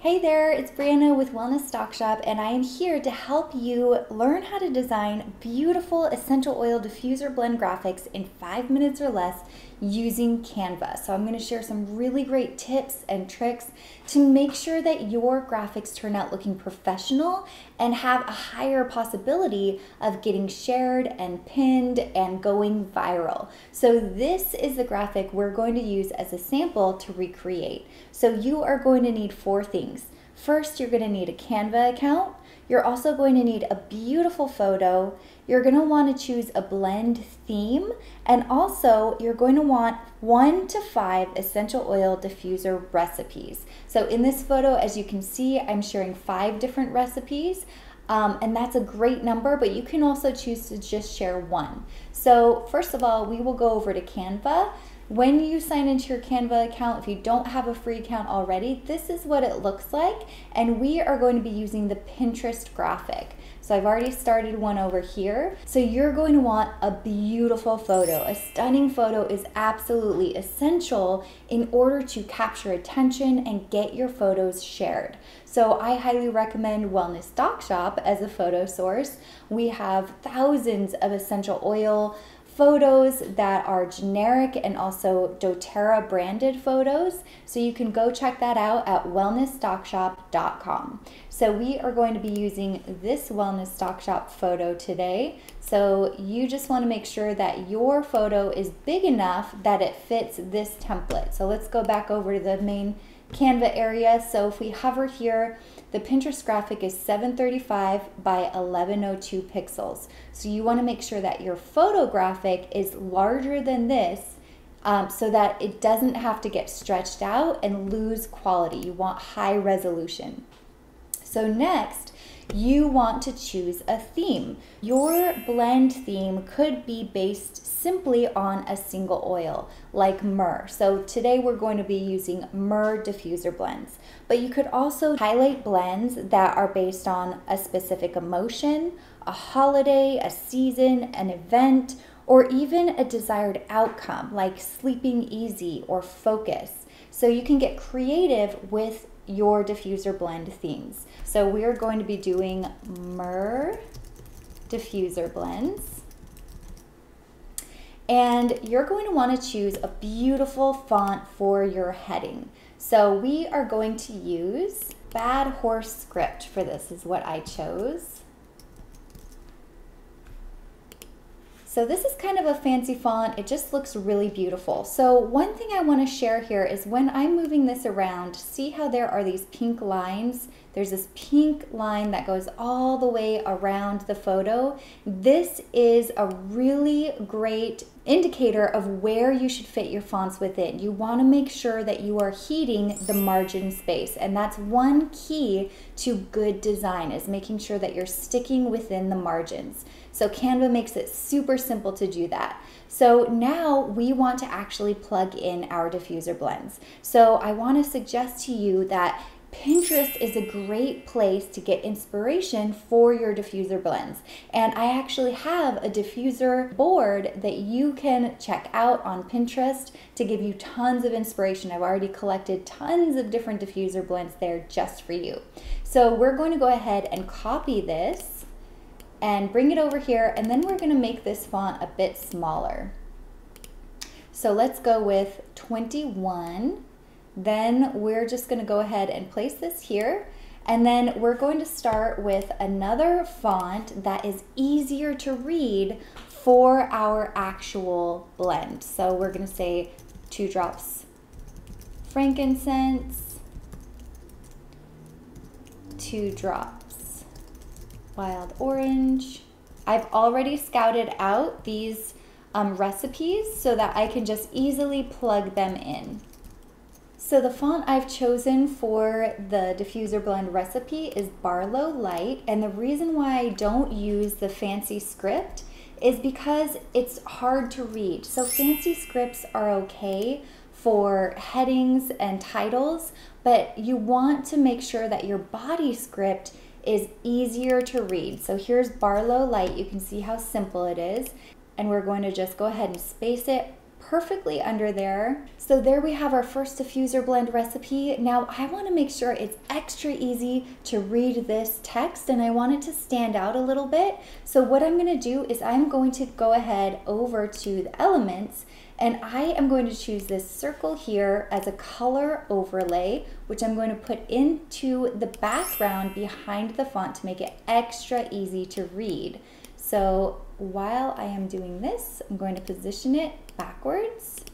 Hey there, it's Brianna with Wellness Stock Shop, and I am here to help you learn how to design beautiful essential oil diffuser blend graphics in five minutes or less using Canva. So, I'm going to share some really great tips and tricks to make sure that your graphics turn out looking professional and have a higher possibility of getting shared and pinned and going viral. So, this is the graphic we're going to use as a sample to recreate. So, you are going to need four things things. First, you're going to need a Canva account. You're also going to need a beautiful photo. You're going to want to choose a blend theme. And also, you're going to want one to five essential oil diffuser recipes. So, in this photo, as you can see, I'm sharing five different recipes. Um, and that's a great number, but you can also choose to just share one. So, first of all, we will go over to Canva. When you sign into your Canva account, if you don't have a free account already, this is what it looks like. And we are going to be using the Pinterest graphic. So I've already started one over here. So you're going to want a beautiful photo. A stunning photo is absolutely essential in order to capture attention and get your photos shared. So I highly recommend Wellness Stock Shop as a photo source. We have thousands of essential oil photos that are generic and also doTERRA branded photos. So you can go check that out at wellnessstockshop.com. So we are going to be using this Wellness Stock Shop photo today. So you just want to make sure that your photo is big enough that it fits this template. So let's go back over to the main Canva area. So if we hover here, the Pinterest graphic is 735 by 1102 pixels. So you want to make sure that your photo graphic is larger than this um, so that it doesn't have to get stretched out and lose quality. You want high resolution. So next, you want to choose a theme. Your blend theme could be based simply on a single oil like myrrh. So today we're going to be using myrrh diffuser blends, but you could also highlight blends that are based on a specific emotion, a holiday, a season, an event, or even a desired outcome like sleeping easy or focus. So you can get creative with your diffuser blend themes. So we're going to be doing myrrh diffuser blends. And you're going to want to choose a beautiful font for your heading. So we are going to use Bad Horse Script for this is what I chose. So this is kind of a fancy font. It just looks really beautiful. So one thing I want to share here is when I'm moving this around, see how there are these pink lines? There's this pink line that goes all the way around the photo. This is a really great indicator of where you should fit your fonts within. You want to make sure that you are heating the margin space and that's one key to good design is making sure that you're sticking within the margins. So Canva makes it super simple to do that. So now we want to actually plug in our diffuser blends. So I want to suggest to you that Pinterest is a great place to get inspiration for your diffuser blends. And I actually have a diffuser board that you can check out on Pinterest to give you tons of inspiration. I've already collected tons of different diffuser blends there just for you. So we're going to go ahead and copy this and bring it over here and then we're going to make this font a bit smaller. So let's go with 21 then we're just gonna go ahead and place this here. And then we're going to start with another font that is easier to read for our actual blend. So we're gonna say two drops frankincense, two drops wild orange. I've already scouted out these um, recipes so that I can just easily plug them in. So the font I've chosen for the diffuser blend recipe is Barlow Light and the reason why I don't use the fancy script is because it's hard to read. So fancy scripts are okay for headings and titles, but you want to make sure that your body script is easier to read. So here's Barlow Light. You can see how simple it is. And we're going to just go ahead and space it perfectly under there. So there we have our first diffuser blend recipe. Now I wanna make sure it's extra easy to read this text and I want it to stand out a little bit. So what I'm gonna do is I'm going to go ahead over to the elements and I am going to choose this circle here as a color overlay, which I'm going to put into the background behind the font to make it extra easy to read. So while I am doing this, I'm going to position it backwards.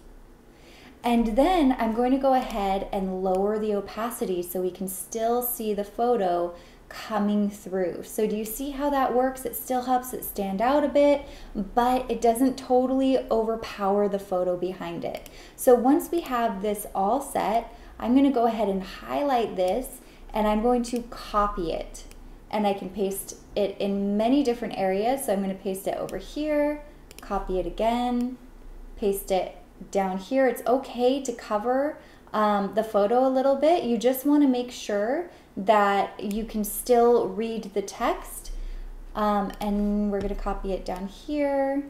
And then I'm going to go ahead and lower the opacity so we can still see the photo coming through. So do you see how that works? It still helps it stand out a bit, but it doesn't totally overpower the photo behind it. So once we have this all set, I'm gonna go ahead and highlight this and I'm going to copy it. And I can paste it in many different areas. So I'm gonna paste it over here, copy it again, paste it down here. It's okay to cover um, the photo a little bit. You just wanna make sure that you can still read the text. Um, and we're gonna copy it down here.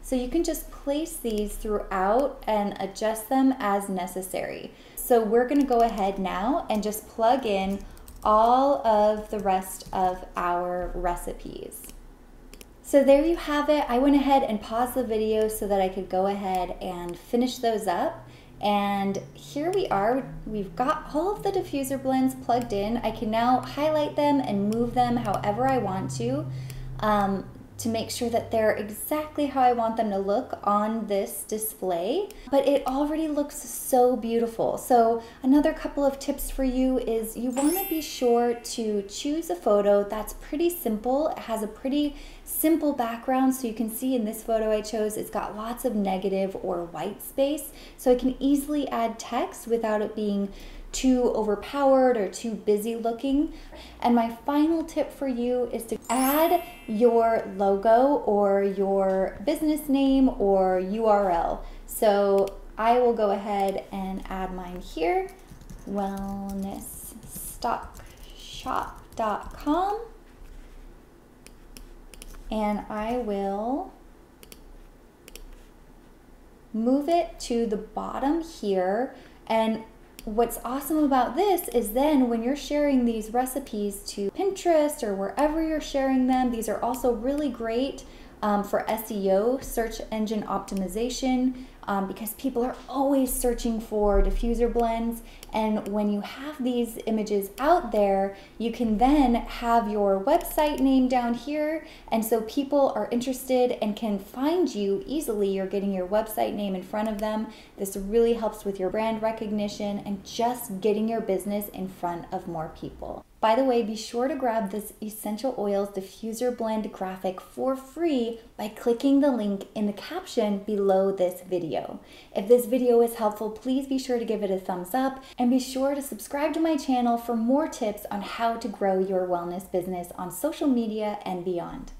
So you can just place these throughout and adjust them as necessary. So we're gonna go ahead now and just plug in all of the rest of our recipes. So there you have it. I went ahead and paused the video so that I could go ahead and finish those up. And here we are, we've got all of the diffuser blends plugged in. I can now highlight them and move them however I want to. Um, to make sure that they're exactly how I want them to look on this display, but it already looks so beautiful. So another couple of tips for you is you wanna be sure to choose a photo that's pretty simple. It has a pretty simple background. So you can see in this photo I chose, it's got lots of negative or white space. So I can easily add text without it being too overpowered or too busy looking. And my final tip for you is to add your logo or your business name or URL. So I will go ahead and add mine here, wellnessstockshop.com. And I will move it to the bottom here and what's awesome about this is then when you're sharing these recipes to Pinterest or wherever you're sharing them, these are also really great um, for SEO, search engine optimization um, because people are always searching for diffuser blends. And when you have these images out there, you can then have your website name down here. And so people are interested and can find you easily. You're getting your website name in front of them. This really helps with your brand recognition and just getting your business in front of more people. By the way, be sure to grab this Essential Oils Diffuser Blend graphic for free by clicking the link in the caption below this video. If this video is helpful, please be sure to give it a thumbs up and be sure to subscribe to my channel for more tips on how to grow your wellness business on social media and beyond.